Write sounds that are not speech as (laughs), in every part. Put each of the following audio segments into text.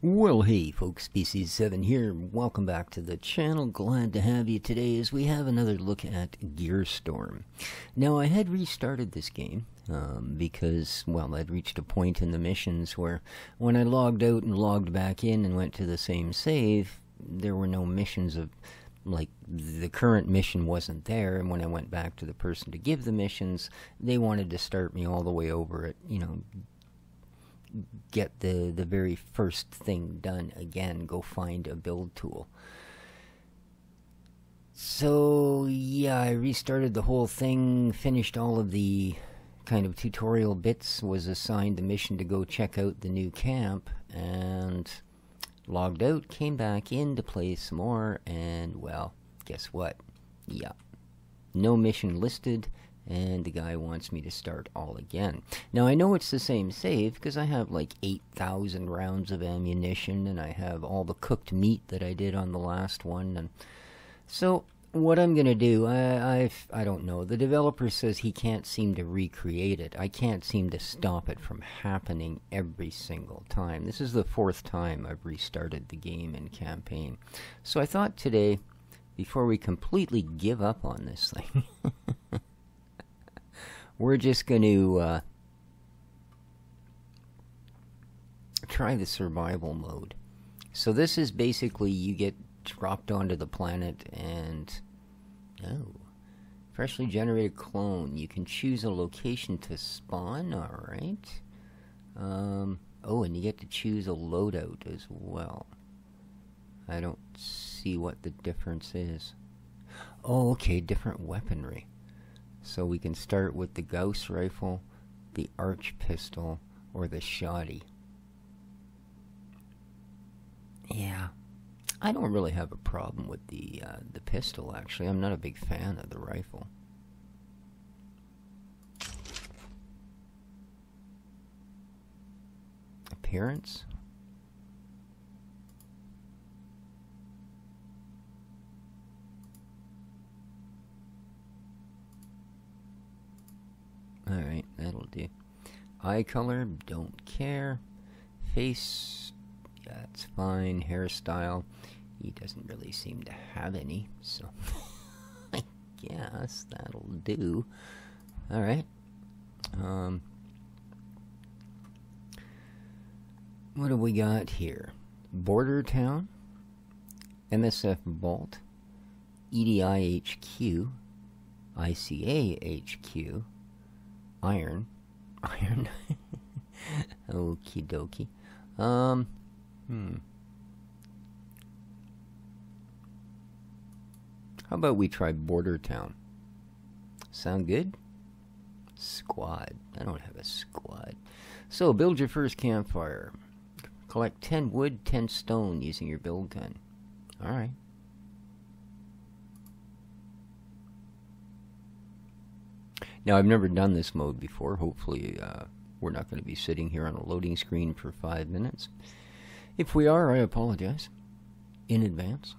Well, hey folks, Species 7 here. Welcome back to the channel. Glad to have you today as we have another look at Gearstorm. Now, I had restarted this game um, because, well, I'd reached a point in the missions where when I logged out and logged back in and went to the same save, there were no missions of like the current mission wasn't there and when i went back to the person to give the missions they wanted to start me all the way over at you know get the the very first thing done again go find a build tool so yeah i restarted the whole thing finished all of the kind of tutorial bits was assigned the mission to go check out the new camp and logged out, came back in to play some more, and well, guess what? Yeah. No mission listed, and the guy wants me to start all again. Now, I know it's the same save because I have like 8,000 rounds of ammunition, and I have all the cooked meat that I did on the last one, and so what I'm gonna do, I I've, I don't know. The developer says he can't seem to recreate it. I can't seem to stop it from happening every single time. This is the fourth time I've restarted the game in campaign. So I thought today, before we completely give up on this thing, (laughs) we're just going to uh, try the survival mode. So this is basically you get dropped onto the planet and oh freshly generated clone. You can choose a location to spawn all right um, oh and you get to choose a loadout as well. I don't see what the difference is. Oh okay different weaponry so we can start with the Gauss rifle the arch pistol or the shoddy yeah I don't really have a problem with the uh, the pistol. Actually, I'm not a big fan of the rifle. Appearance. Alright, that'll do. Eye color, don't care. Face, that's fine. Hairstyle, he doesn't really seem to have any, so (laughs) I guess that'll do. Alright. Um, what do we got here? Border Town, MSF Vault, EDI HQ, ICA HQ, Iron, Iron, (laughs) okie dokie. Um, hmm. How about we try Border Town? Sound good? Squad. I don't have a squad. So, build your first campfire. Collect 10 wood, 10 stone using your build gun. Alright. Now, I've never done this mode before. Hopefully, uh, we're not going to be sitting here on a loading screen for five minutes. If we are, I apologize in advance.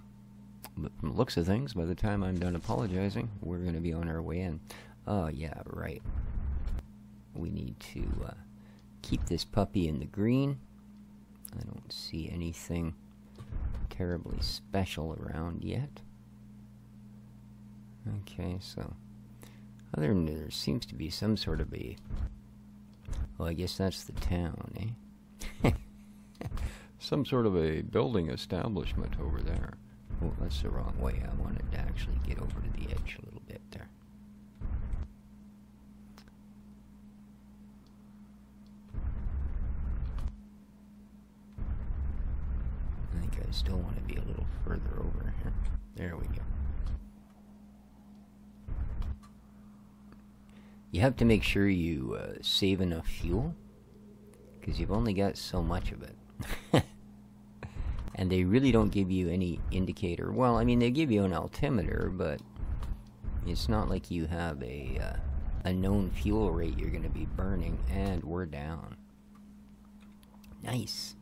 But from the looks of things, by the time I'm done apologizing, we're going to be on our way in. Oh, yeah, right. We need to uh, keep this puppy in the green. I don't see anything terribly special around yet. Okay, so other than there seems to be some sort of a well, I guess that's the town, eh? (laughs) some sort of a building establishment over there. Oh, that's the wrong way. I wanted to actually get over to the edge a little bit there. I think I still want to be a little further over here. There we go. You have to make sure you uh, save enough fuel because you've only got so much of it. (laughs) and they really don't give you any indicator. Well, I mean, they give you an altimeter, but it's not like you have a uh, a known fuel rate you're going to be burning, and we're down. Nice.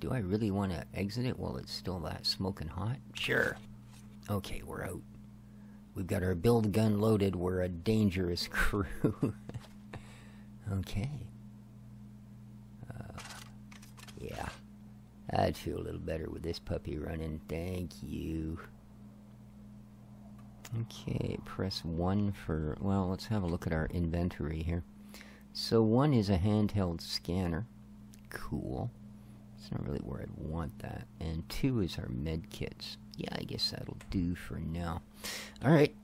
Do I really want to exit it while it's still that smoking hot? Sure. Okay, we're out. We've got our build gun loaded. We're a dangerous (laughs) crew. okay. Uh, yeah. I'd feel a little better with this puppy running. Thank you. Okay, press 1 for... Well, let's have a look at our inventory here. So 1 is a handheld scanner. Cool. It's not really where I'd want that. And 2 is our med kits. Yeah, I guess that'll do for now. Alright.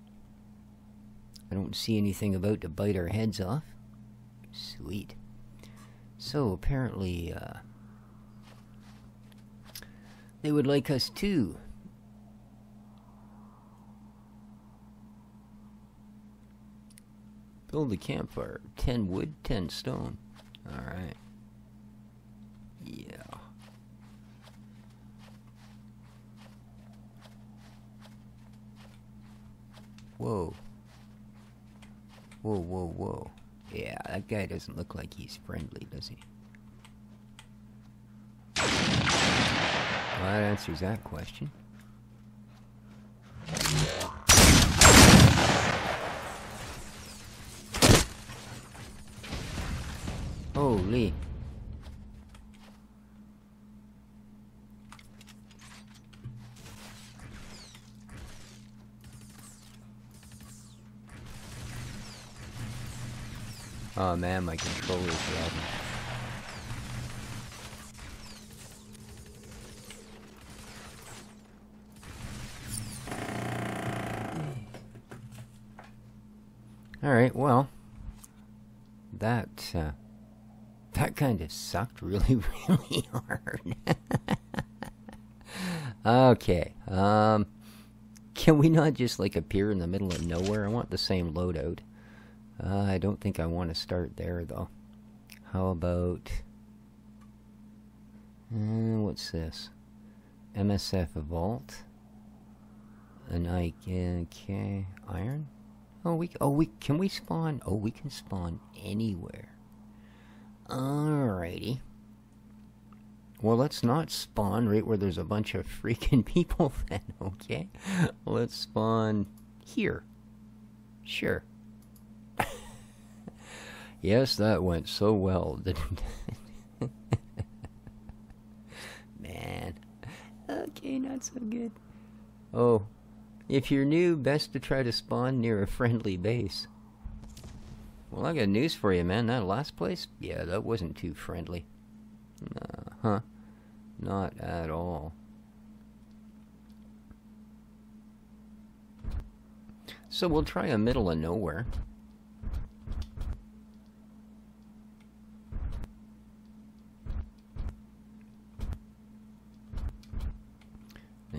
I don't see anything about to bite our heads off. Sweet. So, apparently, uh, they would like us to build a campfire. Ten wood, ten stone. Alright. Yeah. Whoa. Whoa, whoa, whoa. Yeah, that guy doesn't look like he's friendly, does he? Well, that answers that question. Man, my controller's lagging. Alright, well, that, uh, that kind of sucked really, (laughs) really hard. okay, um, can we not just, like, appear in the middle of nowhere? I want the same loadout. Uh, I don't think I want to start there, though. How about... Uh, what's this? MSF Vault. An IK iron? Oh, we oh we can we spawn? Oh, we can spawn anywhere. Alrighty. Well, let's not spawn right where there's a bunch of freaking (laughs) people then, okay? Let's spawn here. Sure. Yes, that went so well, didn't it? (laughs) Man. Okay, not so good. Oh, if you're new, best to try to spawn near a friendly base. Well, I got news for you, man. That last place? Yeah, that wasn't too friendly. Uh, huh. Not at all. So we'll try a middle of nowhere.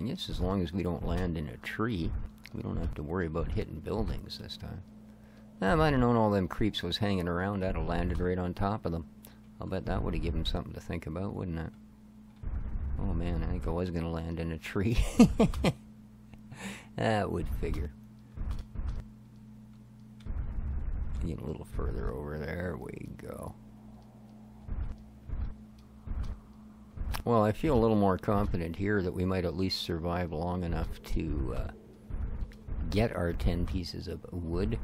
I guess as long as we don't land in a tree, we don't have to worry about hitting buildings this time. I might have known all them creeps was hanging around. I'd have landed right on top of them. I'll bet that would have given something to think about, wouldn't it? Oh man, I think I was going to land in a tree. (laughs) that would figure. Get a little further over there we go. Well, I feel a little more confident here that we might at least survive long enough to uh, get our 10 pieces of wood.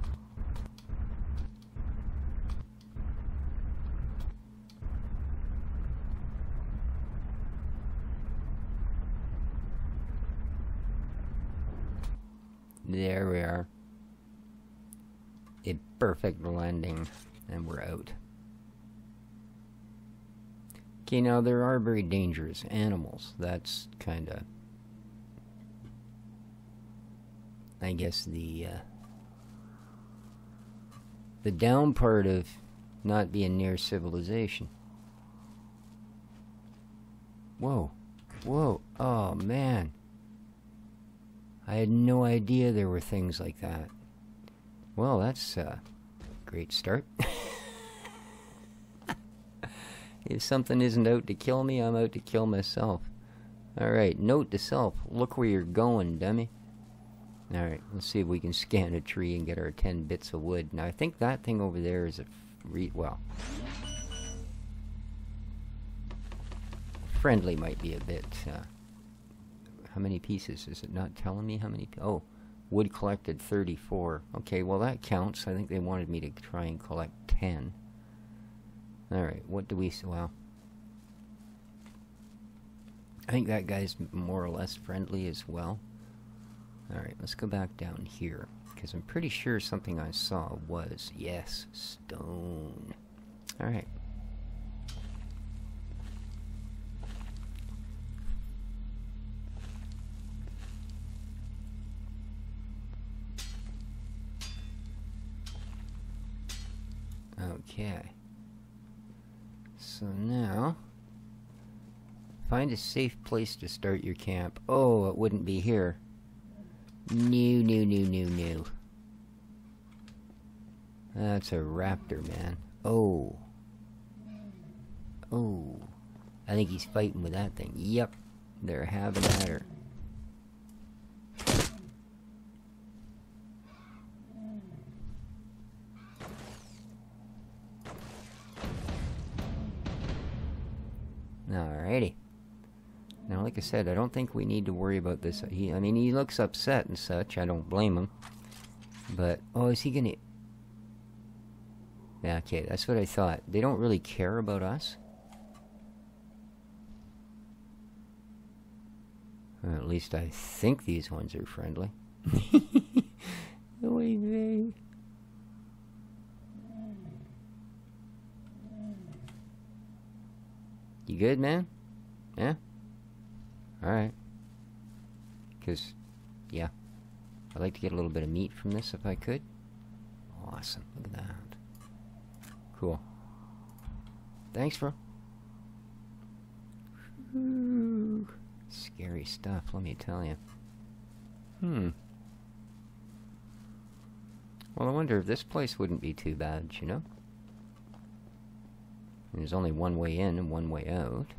There we are. A perfect landing, and we're out. Okay, now there are very dangerous animals. That's kind of, I guess, the uh, the down part of not being near civilization. Whoa, whoa, oh man. I had no idea there were things like that. Well, that's a great start. (laughs) If something isn't out to kill me, I'm out to kill myself. Alright, note to self. Look where you're going, dummy. Alright, let's see if we can scan a tree and get our 10 bits of wood. Now, I think that thing over there is a... Re well... Friendly might be a bit... Uh, how many pieces? Is it not telling me how many... Oh, wood collected 34. Okay, well that counts. I think they wanted me to try and collect 10. Alright, what do we... Well... I think that guy's more or less friendly as well. Alright, let's go back down here. Because I'm pretty sure something I saw was, yes, stone. Alright. Okay. So now, find a safe place to start your camp. Oh, it wouldn't be here. New, new, new, new, no. That's a raptor, man. Oh. Oh. I think he's fighting with that thing. Yep. They're having at her. Like I said, I don't think we need to worry about this. He, I mean, he looks upset and such. I don't blame him. But, oh, is he gonna... Yeah, okay, that's what I thought. They don't really care about us? Or at least I think these ones are friendly. (laughs) You good, man? Yeah? Alright. Because, yeah. I'd like to get a little bit of meat from this if I could. Awesome. Look at that. Cool. Thanks, bro. Ooh. Scary stuff, let me tell you. Hmm. Well, I wonder if this place wouldn't be too bad, you know? There's only one way in and one way out.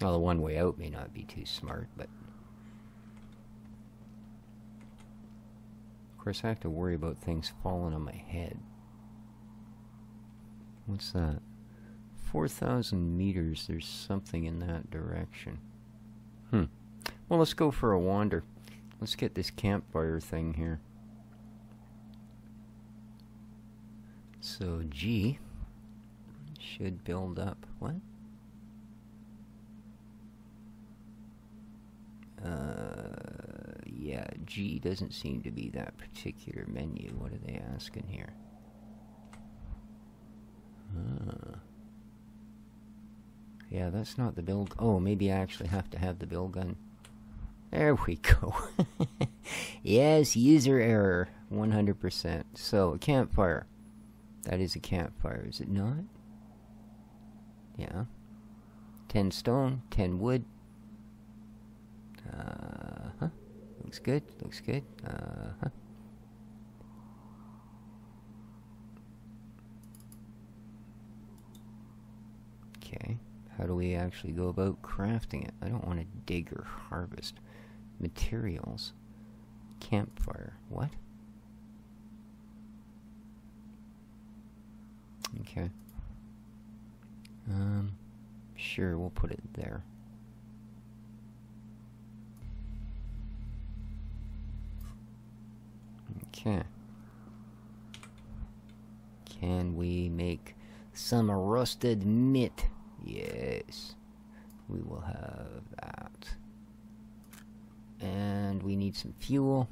Well, the one way out may not be too smart, but... Of course, I have to worry about things falling on my head. What's that? 4,000 meters, there's something in that direction. Hmm. Well, let's go for a wander. Let's get this campfire thing here. So, G should build up. What? Uh, yeah, G doesn't seem to be that particular menu. What are they asking here? Uh, yeah, that's not the build. Oh, maybe I actually have to have the build gun. There we go. (laughs) yes, user error. 100%. So, a campfire. That is a campfire, is it not? Yeah. 10 stone, 10 wood, uh huh. Looks good. Looks good. Uh huh. Okay. How do we actually go about crafting it? I don't want to dig or harvest. Materials. Campfire. What? Okay. Um, sure, we'll put it there. Okay. Can we make some rusted meat? Yes. We will have that. And we need some fuel.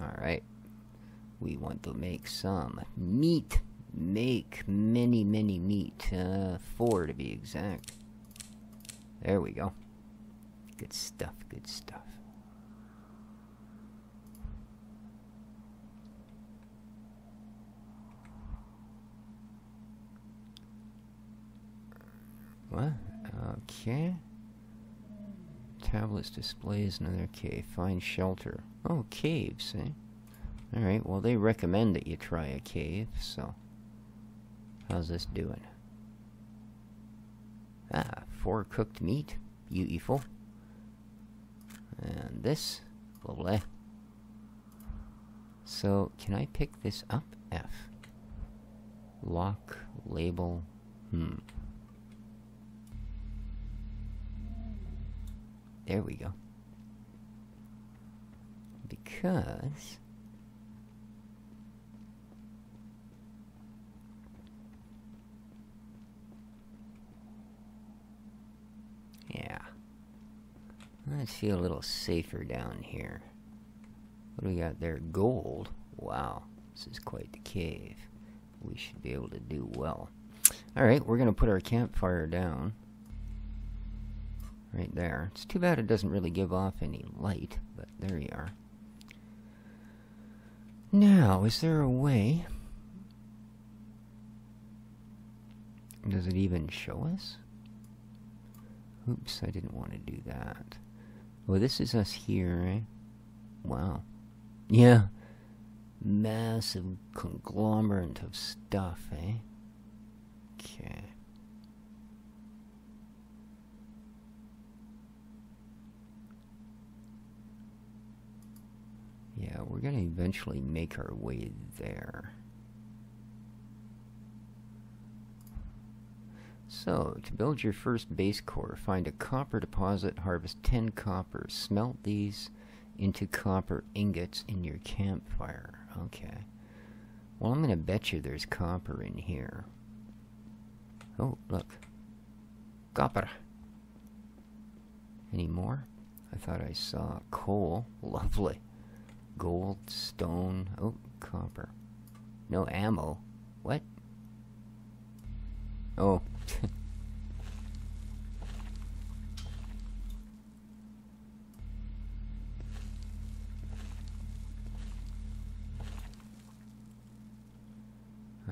Alright. We want to make some meat. Make many, many meat. Uh, four to be exact. There we go. Good stuff, good stuff. What? Okay. Tablets displays another cave. Find shelter. Oh, caves, eh? Alright, well they recommend that you try a cave, so... How's this doing? Ah, four cooked meat. Beautiful. And this? Lovely. So, can I pick this up? F. Lock, label, hmm. There we go. Because. Yeah. Let's feel a little safer down here. What do we got there? Gold. Wow. This is quite the cave. We should be able to do well. Alright, we're going to put our campfire down. Right there. It's too bad it doesn't really give off any light, but there you are. Now, is there a way... Does it even show us? Oops, I didn't want to do that. Well, this is us here, eh? Wow. Yeah. Massive conglomerate of stuff, eh? Okay. Yeah, we're going to eventually make our way there. So, to build your first base core, find a copper deposit, harvest 10 copper, smelt these into copper ingots in your campfire. Okay. Well, I'm going to bet you there's copper in here. Oh, look. Copper. Any more? I thought I saw coal. (laughs) Lovely. Gold, stone, oh, copper. No ammo. What? Oh. (laughs)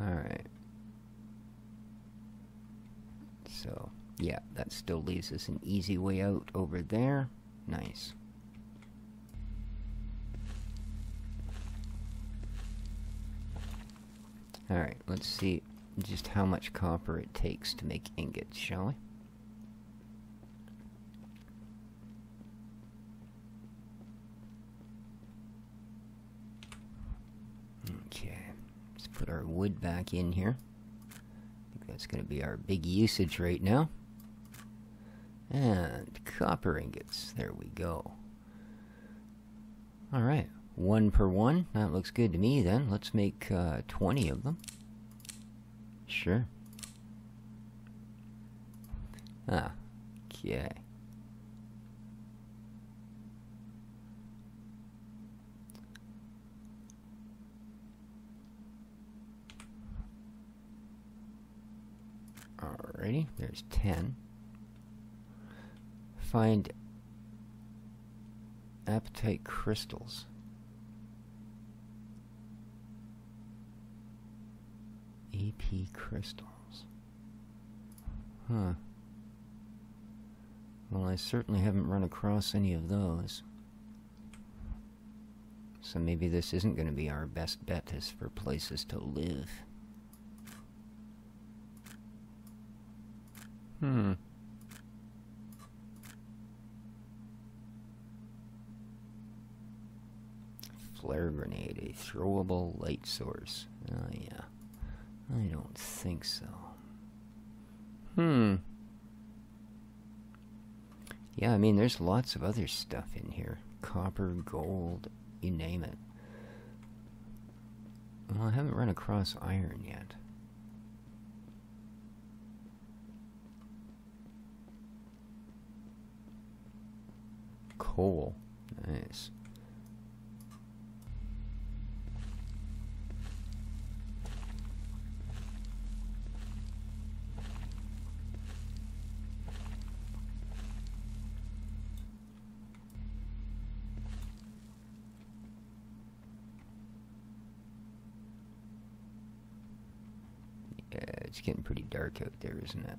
Alright. So, yeah, that still leaves us an easy way out over there. Nice. Alright, let's see just how much copper it takes to make ingots, shall we? Okay, let's put our wood back in here. I think that's going to be our big usage right now. And copper ingots, there we go. Alright, one per one. That looks good to me then. Let's make uh, 20 of them. Sure. Ah, okay. Alrighty, there's 10. Find apatite crystals. AP crystals. Huh. Well, I certainly haven't run across any of those. So maybe this isn't going to be our best bet as for places to live. Hmm. Flare grenade, a throwable light source. Oh, yeah. I don't think so. Hmm. Yeah, I mean, there's lots of other stuff in here. Copper, gold, you name it. Well, I haven't run across iron yet. Coal. Nice. It's getting pretty dark out there, isn't it?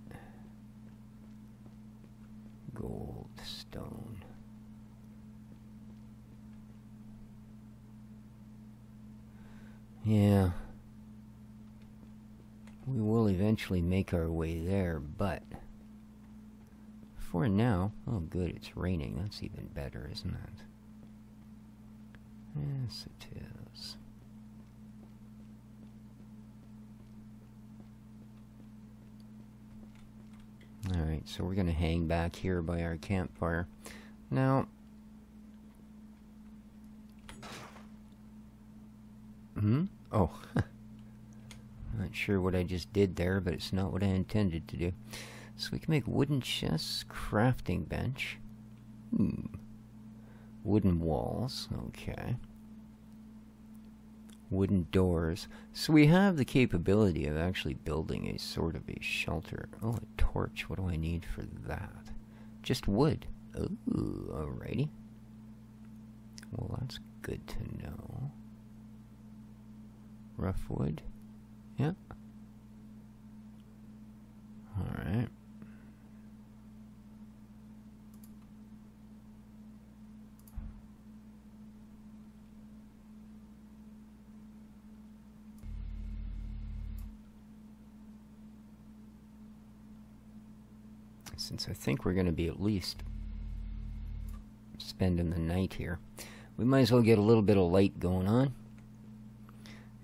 Gold, stone. Yeah. We will eventually make our way there, but for now, oh good, it's raining. That's even better, isn't it? Yes, it is. Alright, so we're going to hang back here by our campfire. Now, hmm? Oh, (laughs) not sure what I just did there, but it's not what I intended to do. So we can make wooden chests, crafting bench. Hmm, Wooden walls, okay. Wooden doors. So we have the capability of actually building a sort of a shelter. Oh, a torch. What do I need for that? Just wood. Ooh, alrighty. Well, that's good to know. Rough wood. Yep. Alright. Since I think we're going to be at least spending the night here, we might as well get a little bit of light going on.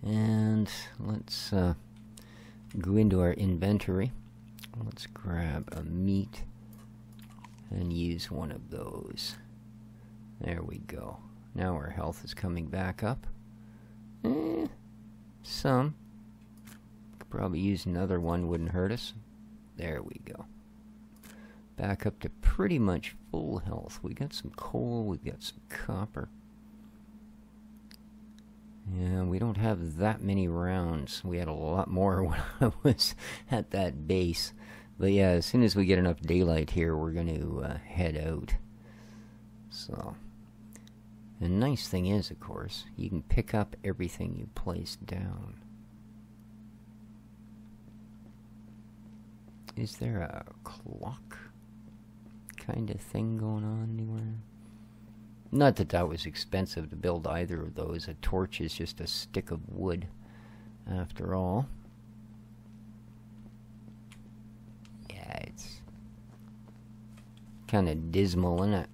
And let's uh, go into our inventory. Let's grab a meat and use one of those. There we go. Now our health is coming back up. Eh, some. Could probably use another one, wouldn't hurt us. There we go. Back up to pretty much full health. We got some coal, we've got some copper. Yeah, we don't have that many rounds. We had a lot more (laughs) when I was at that base. But yeah, as soon as we get enough daylight here, we're going to uh, head out. So, the nice thing is, of course, you can pick up everything you place down. Is there a clock kind of thing going on anywhere? Not that that was expensive to build either of those. A torch is just a stick of wood, after all. Yeah, it's kind of dismal, isn't it?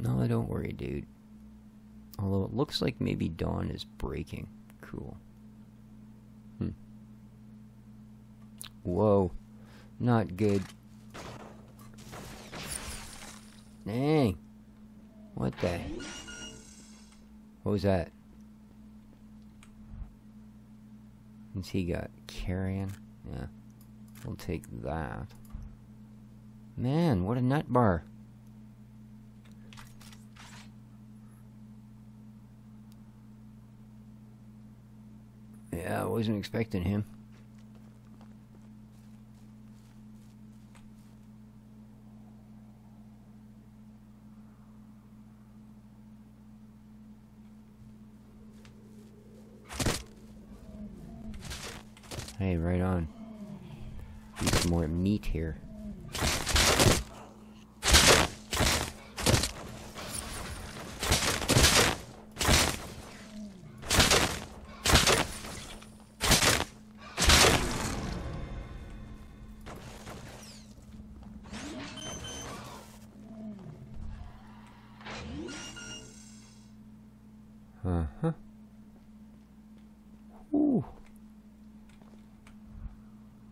No, don't worry, dude. Although it looks like maybe dawn is breaking. Cool. Hmm. Whoa. Not good. Dang. What the? What was that? What's he got? Carrion? Yeah. We'll take that. Man, what a nut bar. Yeah, I wasn't expecting him. Right on. Need some more meat here.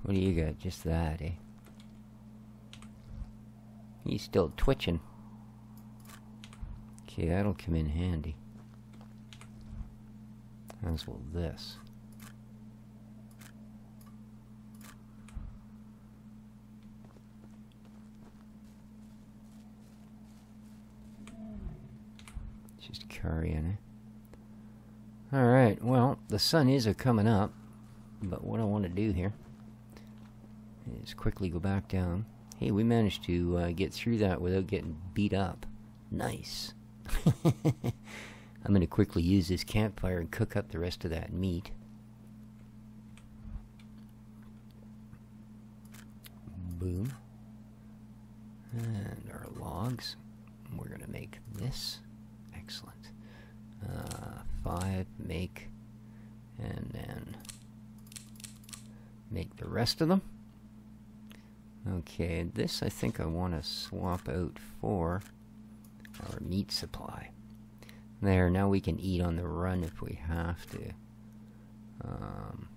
What do you got? Just that, eh? He's still twitching. Okay, that'll come in handy. As will this. Just carrying it. Alright, well, the sun is a coming up. But what I want to do here is quickly go back down. Hey, we managed to uh, get through that without getting beat up. Nice. (laughs) I'm going to quickly use this campfire and cook up the rest of that meat. Boom. And our logs. We're going to make this. Excellent. Uh, five, make, and then make the rest of them. Okay, this I think I want to swap out for our meat supply. There, now we can eat on the run if we have to. Um,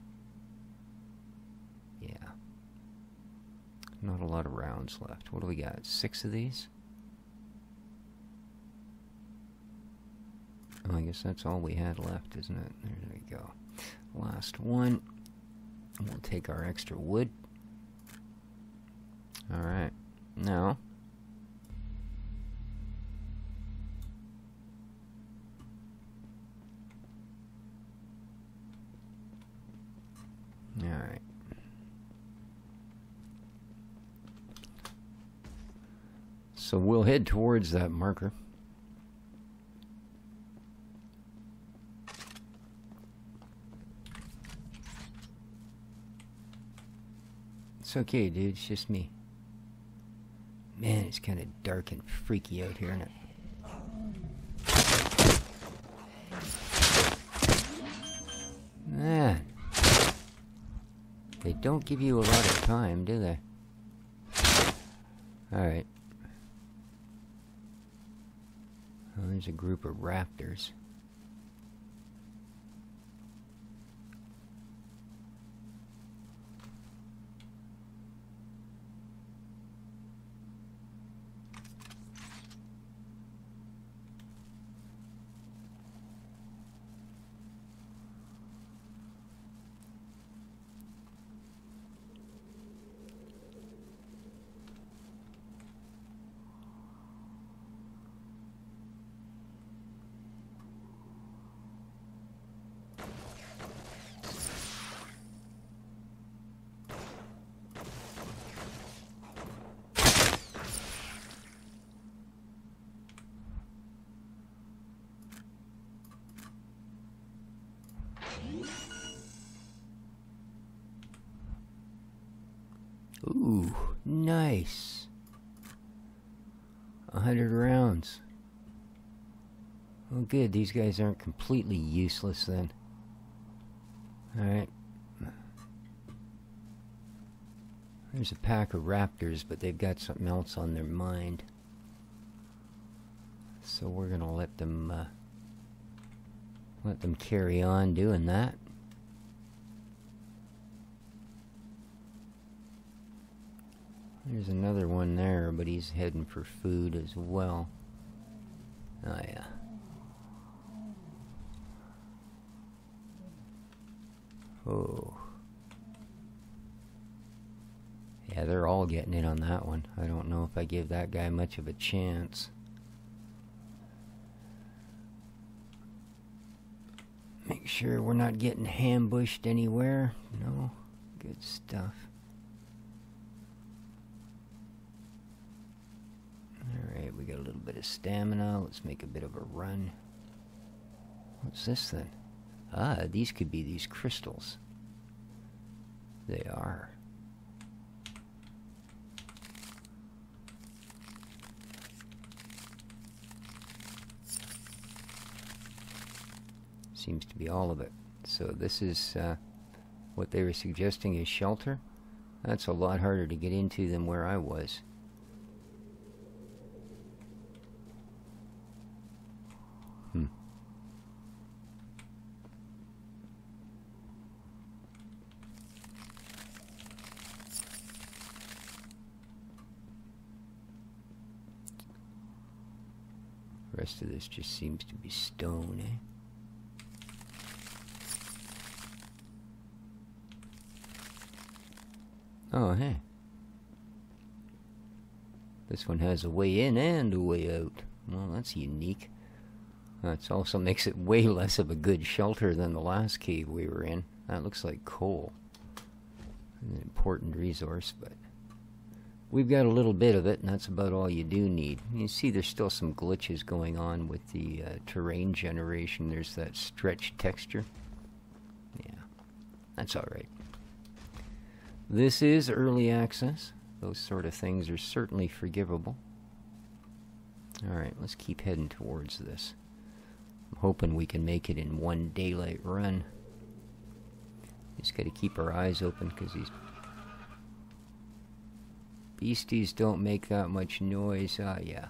yeah. Not a lot of rounds left. What do we got? Six of these? Oh, I guess that's all we had left, isn't it? There we go. Last one. We'll take our extra wood. Alright. No. Alright. So we'll head towards that marker. It's okay, dude. It's just me. Man, it's kind of dark and freaky out here, isn't it? Man. They don't give you a lot of time, do they? Alright. Oh, there's a group of raptors. Ooh, nice. A hundred rounds. Well, good. These guys aren't completely useless then. Alright. There's a pack of raptors, but they've got something else on their mind. So we're gonna let them, uh, let them carry on doing that. There's another one there, but he's heading for food as well. Oh, yeah. Oh. Yeah, they're all getting in on that one. I don't know if I give that guy much of a chance. Make sure we're not getting ambushed anywhere. No. Good stuff. Alright, we got a little bit of stamina. Let's make a bit of a run. What's this then? Ah, these could be these crystals. They are. Seems to be all of it. So this is uh, what they were suggesting is shelter. That's a lot harder to get into than where I was. Hmm. The rest of this just seems to be stone, eh? Oh, hey. This one has a way in and a way out. Well, that's unique. That also (laughs) makes it way less of a good shelter than the last cave we were in. That looks like coal. An important resource, but we've got a little bit of it, and that's about all you do need. You see there's still some glitches going on with the uh, terrain generation. There's that stretch texture. Yeah, that's alright. This is early access. Those sort of things are certainly forgivable. Alright, let's keep heading towards this. I'm hoping we can make it in one daylight run. Just gotta keep our eyes open because these beasties don't make that much noise. Ah, yeah.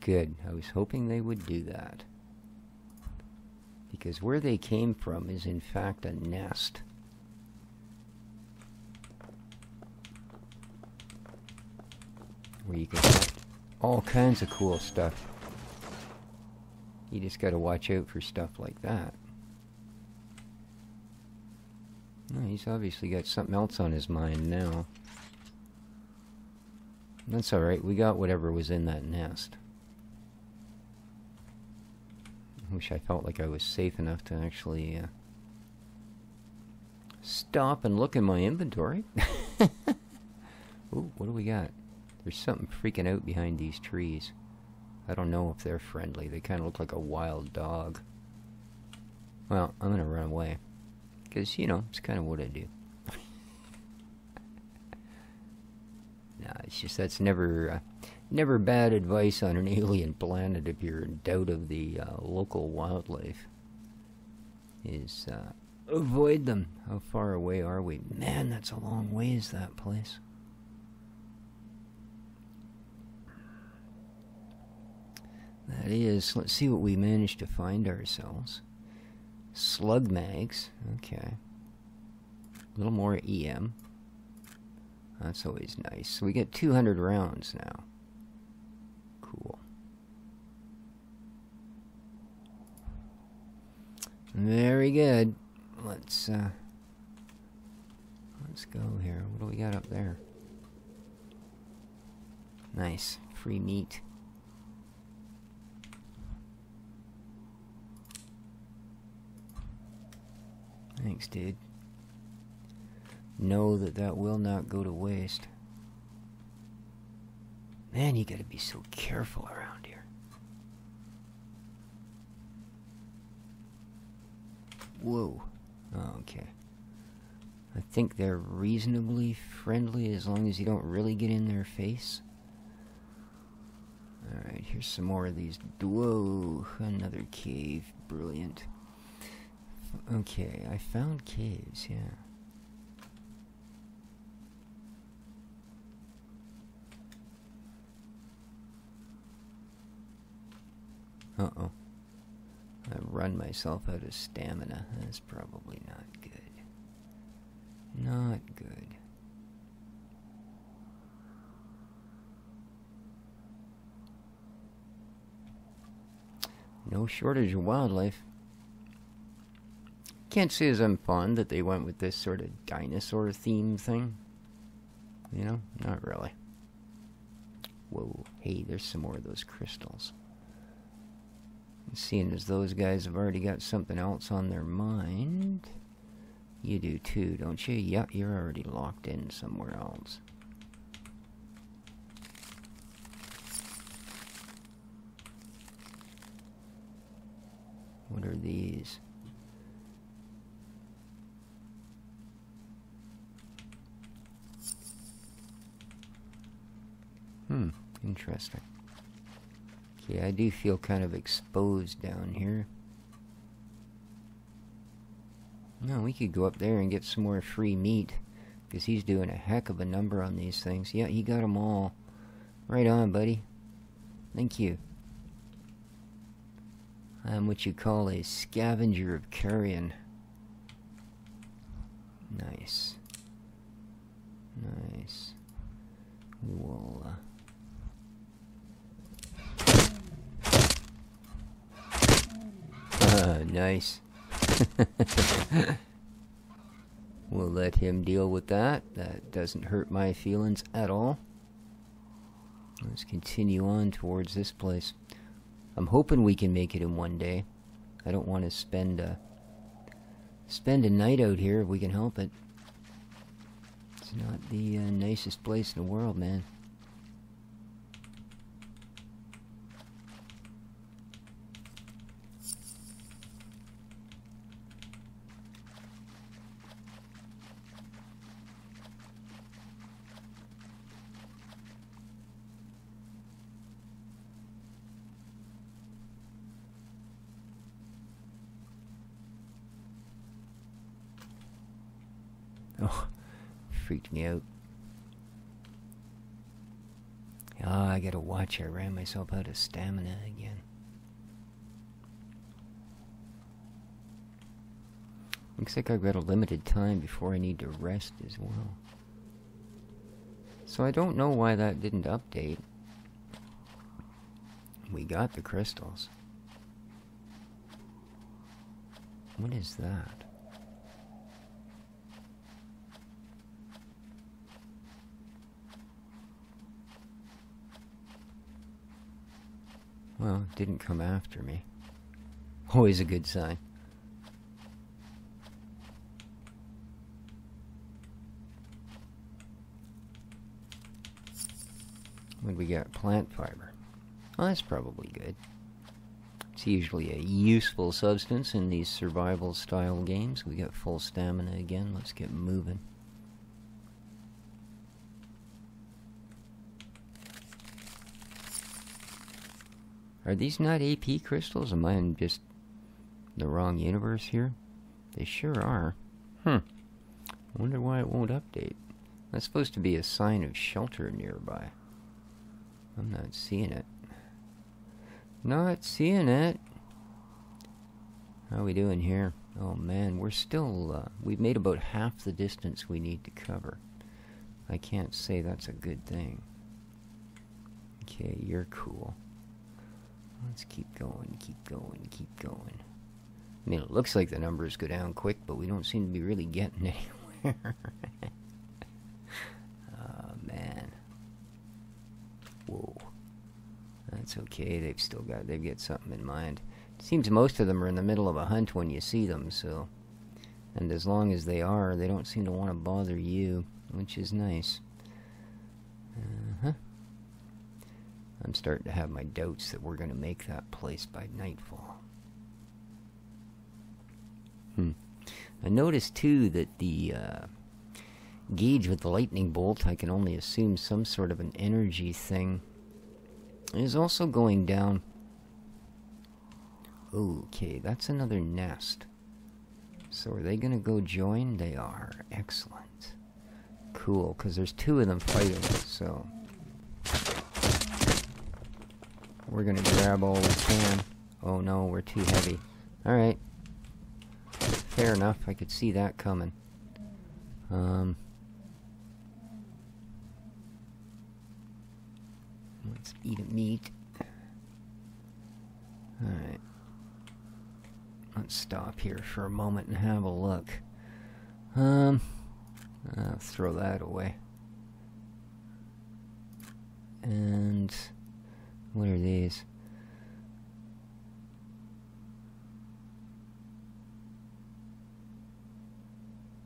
Good. I was hoping they would do that. Because where they came from is in fact a nest. Where you can get all kinds of cool stuff. You just gotta watch out for stuff like that. Oh, he's obviously got something else on his mind now. That's alright, we got whatever was in that nest. I wish I felt like I was safe enough to actually uh, stop and look in my inventory. (laughs) Ooh, what do we got? There's something freaking out behind these trees. I don't know if they're friendly. They kind of look like a wild dog. Well, I'm going to run away. Because, you know, it's kind of what I do. (laughs) nah, it's just that's never... Uh, never bad advice on an (laughs) alien planet if you're in doubt of the uh, local wildlife. Is uh, avoid them. How far away are we? Man, that's a long ways, that place. That is, let's see what we managed to find ourselves. Slug mags, okay. A little more EM. That's always nice. So we get 200 rounds now. Cool. Very good. Let's, uh, let's go here. What do we got up there? Nice. Free meat. Thanks, dude. Know that that will not go to waste. Man, you gotta be so careful around here. Whoa. Oh, okay. I think they're reasonably friendly as long as you don't really get in their face. Alright, here's some more of these. Whoa, another cave. Brilliant. Okay, I found caves, yeah. Uh-oh. I run myself out of stamina. That's probably not good. Not good. No shortage of wildlife. Can't say as I'm fond that they went with this sort of dinosaur theme thing. You know, not really. Whoa, hey, there's some more of those crystals. Seeing as those guys have already got something else on their mind. You do too, don't you? Yep, you're already locked in somewhere else. What are these? Hmm, interesting. Okay, I do feel kind of exposed down here. No, we could go up there and get some more free meat. Because he's doing a heck of a number on these things. Yeah, he got them all. Right on, buddy. Thank you. I'm what you call a scavenger of carrion. Nice. Nice. We will, uh, nice. (laughs) we'll let him deal with that. That doesn't hurt my feelings at all. Let's continue on towards this place. I'm hoping we can make it in one day. I don't want to spend a spend a night out here if we can help it. It's not the uh, nicest place in the world, man. Oh, freaked me out. Ah, oh, I gotta watch. I ran myself out of stamina again. Looks like I've got a limited time before I need to rest as well. So I don't know why that didn't update. We got the crystals. What is that? Well, it didn't come after me. Always a good sign. What we got? Plant fiber. Well, that's probably good. It's usually a useful substance in these survival style games. We got full stamina again. Let's get moving. Are these not AP crystals? Am I in just the wrong universe here? They sure are. Hmm. Wonder why it won't update. That's supposed to be a sign of shelter nearby. I'm not seeing it. Not seeing it. How are we doing here? Oh man, we're still, uh, we've made about half the distance we need to cover. I can't say that's a good thing. Okay, you're cool. Let's keep going, keep going, keep going. I mean, it looks like the numbers go down quick, but we don't seem to be really getting (laughs) anywhere. oh, man. Whoa. That's okay. They've still got, they've got something in mind. It seems most of them are in the middle of a hunt when you see them, so. And as long as they are, they don't seem to want to bother you, which is nice. Uh-huh. I'm starting to have my doubts that we're going to make that place by nightfall. Hmm. I noticed too that the uh, gauge with the lightning bolt, I can only assume some sort of an energy thing, is also going down. Okay, that's another nest. So are they going to go join? They are. Excellent. Cool, because there's two of them fighting, so... We're gonna grab all we can. Oh no, we're too heavy. Alright. Fair enough, I could see that coming. Um... Let's eat a meat. Alright. Let's stop here for a moment and have a look. Um... I'll throw that away. And... What are these?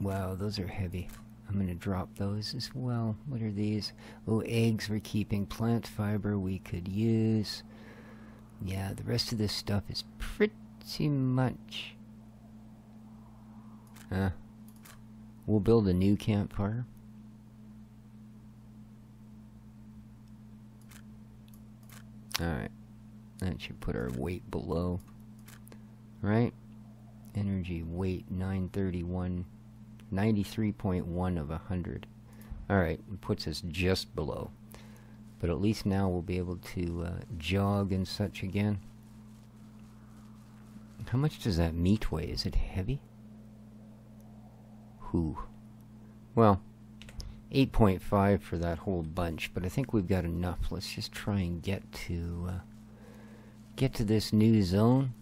Wow, those are heavy. I'm going to drop those as well. What are these? Oh, eggs we're keeping. Plant fiber we could use. Yeah, the rest of this stuff is pretty much... Huh. We'll build a new campfire. Alright. That should put our weight below. Right? Energy weight 931. 93.1 of 100. Alright, it puts us just below. But at least now we'll be able to uh, jog and such again. How much does that meat weigh? Is it heavy? Whew. Well, 8.5 for that whole bunch, but I think we've got enough. Let's just try and get to uh, get to this new zone.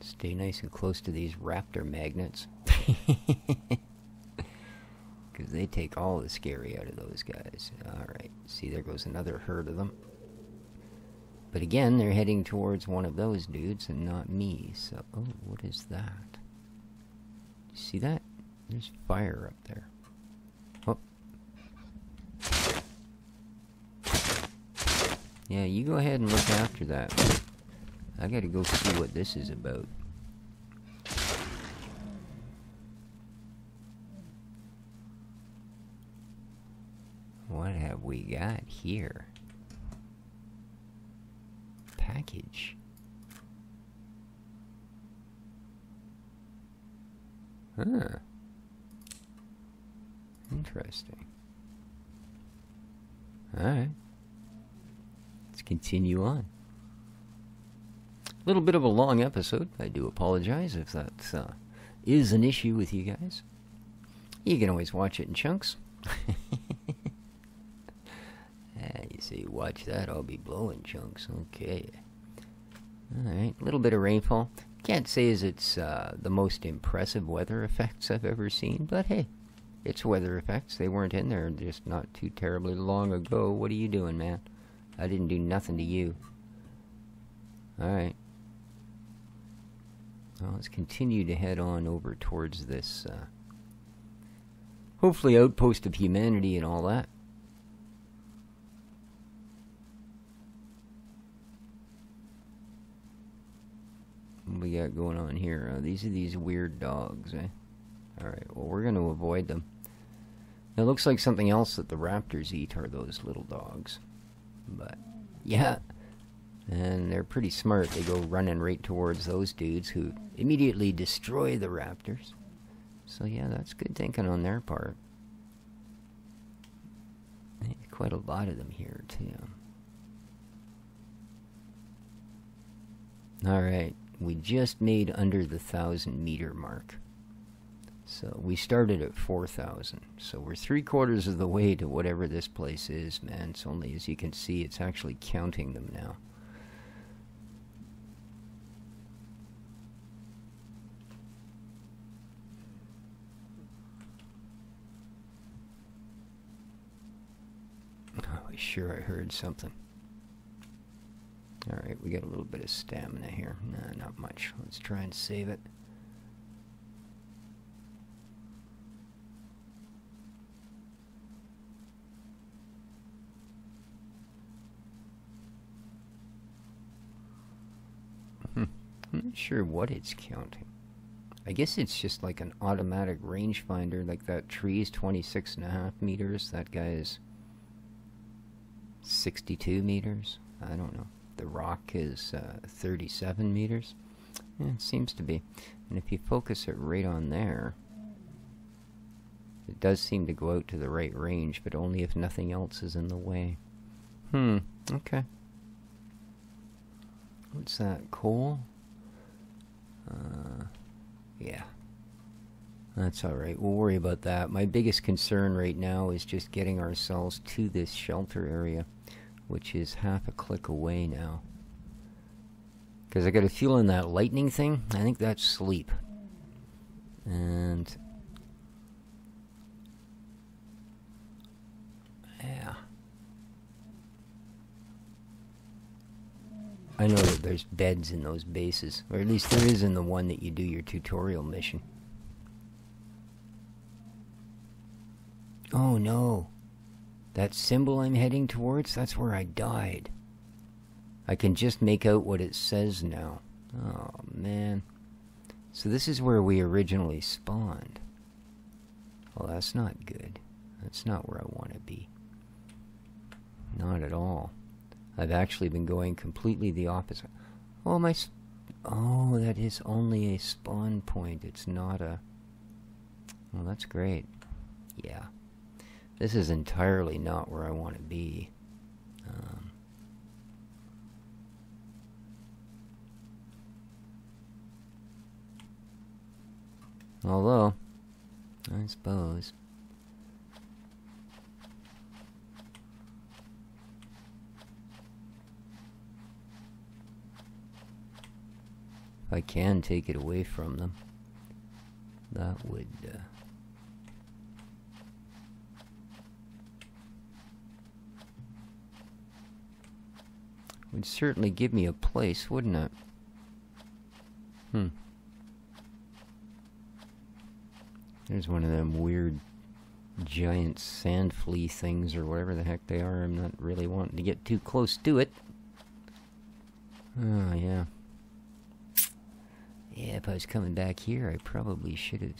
Stay nice and close to these raptor magnets. (laughs) Because they take all the scary out of those guys. Alright, see there goes another herd of them. But again, they're heading towards one of those dudes and not me. So, oh, what is that? See that? There's fire up there. Oh. Yeah, you go ahead and look after that. I gotta go see what this is about. What have we got here? Package. Huh. Interesting. Alright. Let's continue on. A little bit of a long episode. I do apologize if that uh, is an issue with you guys. You can always watch it in chunks. (laughs) ah, You say, watch that. I'll be blowing chunks. Okay. Alright, a little bit of rainfall. Can't say as it's uh, the most impressive weather effects I've ever seen, but hey, it's weather effects. They weren't in there just not too terribly long ago. What are you doing, man? I didn't do nothing to you. Alright. Well, let's continue to head on over towards this, uh, hopefully outpost of humanity and all that. We got going on here? Uh, these are these weird dogs, eh? Alright, well we're going to avoid them. It looks like something else that the raptors eat are those little dogs. But, yeah. And they're pretty smart. They go running right towards those dudes who immediately destroy the raptors. So yeah, that's good thinking on their part. Quite a lot of them here, too. Alright, we just made under the thousand meter mark. So we started at 4,000. So we're three quarters of the way to whatever this place is, man. It's only, as you can see, it's actually counting them now. (laughs) Oh, sure I heard something. Alright, we got a little bit of stamina here. Nah, not much. Let's try and save it. Hmm. I'm not sure what it's counting. I guess it's just like an automatic rangefinder, like that tree is 26 and a half meters, that guy is 62 meters. I don't know. The rock is uh, 37 meters. Yeah, it seems to be. And if you focus it right on there, it does seem to go out to the right range, but only if nothing else is in the way. Hmm, okay. What's that, coal? Uh, yeah. That's alright, we'll worry about that. My biggest concern right now is just getting ourselves to this shelter area which is half a click away now. Because I got a feeling that lightning thing, I think that's sleep. And... Yeah. I know that there's beds in those bases, or at least there is in the one that you do your tutorial mission. Oh no. That symbol I'm heading towards, that's where I died. I can just make out what it says now. Oh, man. So this is where we originally spawned. Well, that's not good. That's not where I want to be. Not at all. I've actually been going completely the opposite. Oh, my... oh, that is only a spawn point. It's not a... Well, that's great. Yeah. This is entirely not where I want to be. Um, although, I suppose. If I can take it away from them, that would... Uh, would certainly give me a place, wouldn't it? Hmm. There's one of them weird giant sand flea things or whatever the heck they are. I'm not really wanting to get too close to it. Oh, yeah. Yeah, if I was coming back here, I probably should have...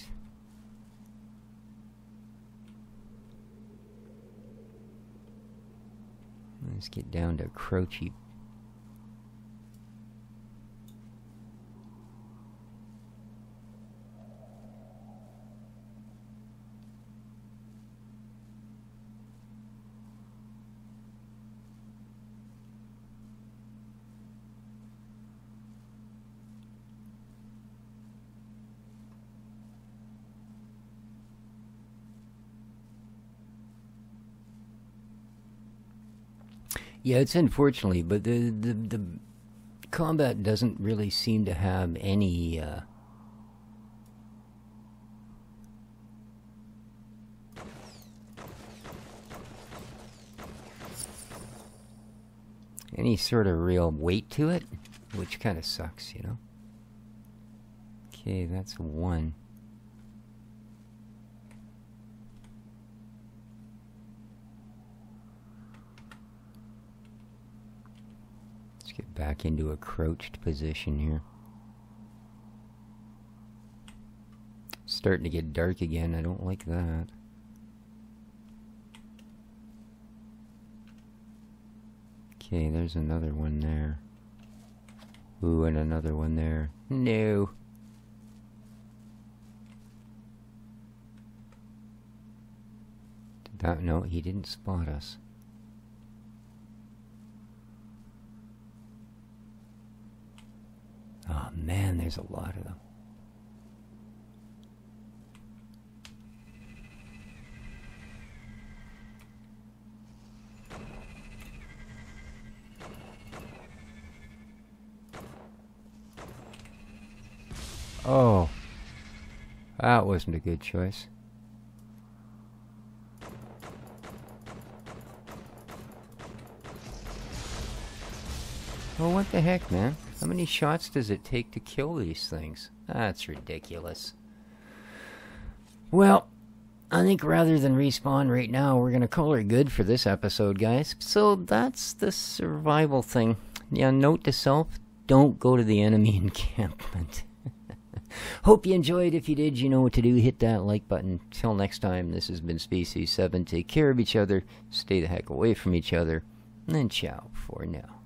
Let's get down to Crouchy Yeah, it's unfortunately, but the the, the combat doesn't really seem to have any. Uh, any sort of real weight to it, which kind of sucks, you know. Okay, that's one. Let's get back into a crouched position here. starting to get dark again. I don't like that. Okay, there's another one there. Ooh, and another one there. No. Did that, no, he didn't spot us. Oh man, there's a lot of them. Oh. That wasn't a good choice. Well, what the heck, man? How many shots does it take to kill these things? That's ridiculous. Well, I think rather than respawn right now, we're going to call her good for this episode, guys. So that's the survival thing. Yeah, note to self, don't go to the enemy (laughs) encampment. (laughs) Hope you enjoyed. If you did, you know what to do. Hit that like button. Till next time, this has been Species 7. Take care of each other, stay the heck away from each other, and ciao for now.